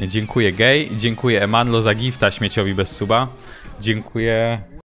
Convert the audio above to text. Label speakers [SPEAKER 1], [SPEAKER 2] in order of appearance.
[SPEAKER 1] Dziękuję Gay, dziękuję Emanlo za gifta śmieciowi bez suba. Dziękuję